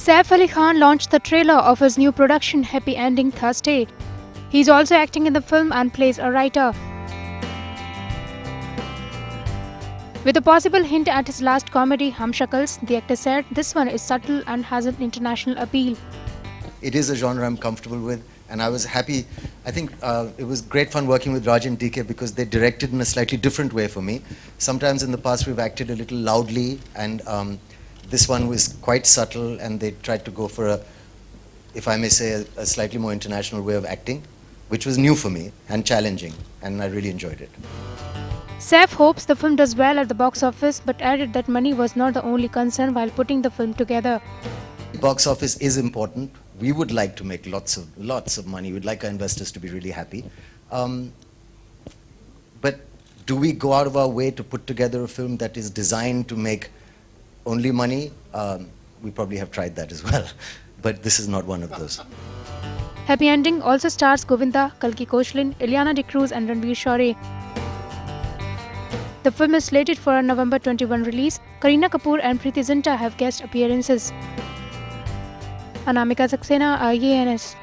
Saif Ali Khan launched the trailer of his new production Happy Ending Thursday. He's also acting in the film and plays a writer. With a possible hint at his last comedy, Humshakals, the actor said this one is subtle and has an international appeal. It is a genre I'm comfortable with, and I was happy. I think uh, it was great fun working with Raj and DK because they directed in a slightly different way for me. Sometimes in the past we've acted a little loudly, and um, this one was quite subtle, and they tried to go for a, if I may say, a, a slightly more international way of acting, which was new for me and challenging, and I really enjoyed it. Saif hopes the film does well at the box office but added that money was not the only concern while putting the film together. Box office is important. We would like to make lots of lots of money. We'd like our investors to be really happy. Um, but do we go out of our way to put together a film that is designed to make only money? Um, we probably have tried that as well. But this is not one of those. Happy Ending also stars Govinda, Kalki Koechlin, Ileana D'Cruz, and Ranveer Shorey. The film is slated for a November 21 release. Kareena Kapoor and Preity Zinta have guest appearances. Anamika Saxena, IANS.